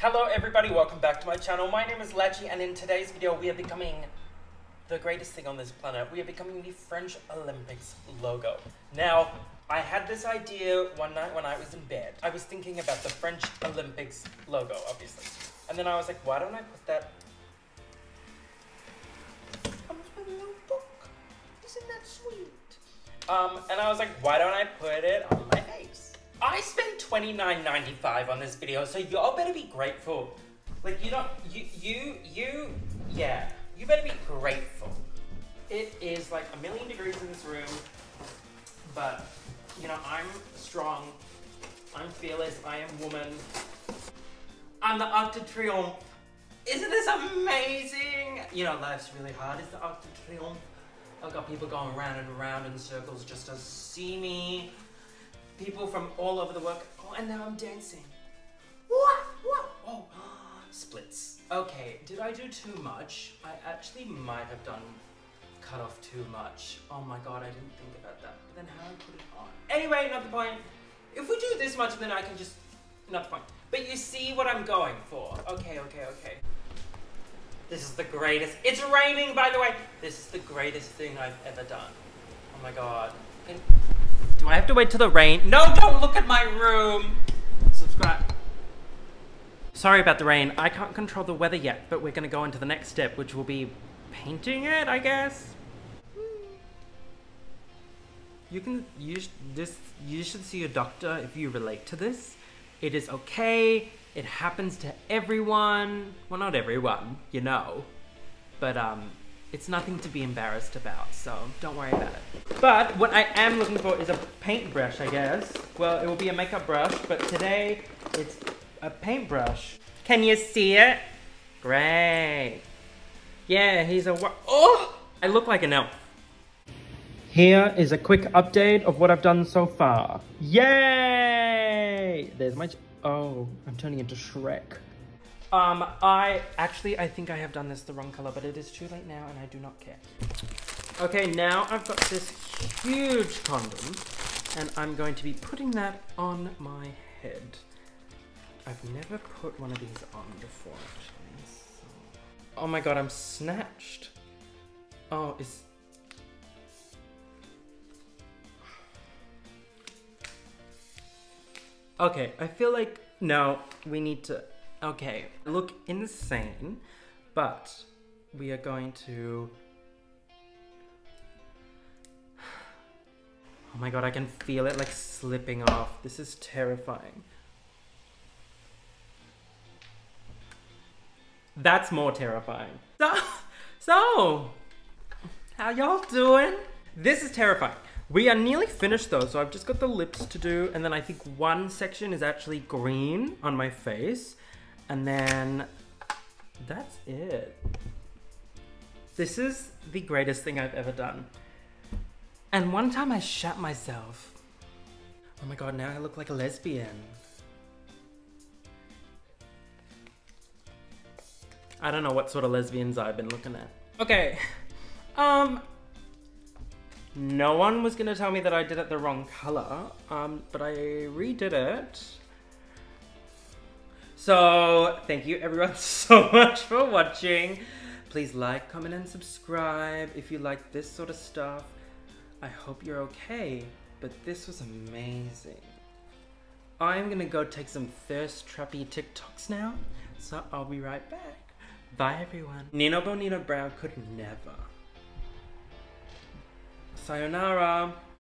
Hello everybody, welcome back to my channel. My name is Latchie and in today's video we are becoming the greatest thing on this planet. We are becoming the French Olympics logo. Now, I had this idea one night when I was in bed. I was thinking about the French Olympics logo, obviously. And then I was like, why don't I put that... Comes with a little book. Isn't that sweet? Um, and I was like, why don't I put it on my? I spent $29.95 on this video, so y'all better be grateful. Like, you don't, you, you, you, yeah, you better be grateful. It is like a million degrees in this room, but, you know, I'm strong, I'm fearless, I am woman. I'm the Arc de Triomphe. Isn't this amazing? You know, life's really hard. It's the Arc de Triomphe. I've got people going round and round in circles just to see me people from all over the world. Oh, and now I'm dancing. What? What? Oh, splits. Okay, did I do too much? I actually might have done cut off too much. Oh my god, I didn't think about that. But then how do I put it on? Anyway, not the point. If we do this much, then I can just, not the point. But you see what I'm going for. Okay, okay, okay. This is the greatest. It's raining, by the way. This is the greatest thing I've ever done. Oh my god. Can do I have to wait till the rain? No, don't look at my room! Subscribe. Sorry about the rain. I can't control the weather yet, but we're gonna go into the next step, which will be painting it, I guess? You can use this, you should see a doctor if you relate to this. It is okay. It happens to everyone. Well, not everyone, you know. But, um, it's nothing to be embarrassed about, so don't worry about it. But what I am looking for is a paintbrush, I guess. Well, it will be a makeup brush, but today it's a paintbrush. Can you see it? Great. Yeah, he's a Oh! I look like an elf. Here is a quick update of what I've done so far. Yay! There's my... Oh, I'm turning into Shrek. Um, I actually, I think I have done this the wrong color, but it is too late now and I do not care. Okay, now I've got this huge condom and I'm going to be putting that on my head. I've never put one of these on before, actually. So. Oh my god, I'm snatched. Oh, is... Okay, I feel like, no, we need to Okay, look insane, but we are going to... Oh my god, I can feel it like slipping off. This is terrifying. That's more terrifying. So, so how y'all doing? This is terrifying. We are nearly finished though, so I've just got the lips to do, and then I think one section is actually green on my face. And then that's it. This is the greatest thing I've ever done. And one time I shot myself. Oh my god, now I look like a lesbian. I don't know what sort of lesbians I've been looking at. Okay, um, no one was gonna tell me that I did it the wrong color, um, but I redid it. So thank you everyone so much for watching. Please like, comment, and subscribe if you like this sort of stuff. I hope you're okay, but this was amazing. I'm gonna go take some thirst trappy TikToks now, so I'll be right back. Bye everyone. Nino Bonito Brown could never. Sayonara.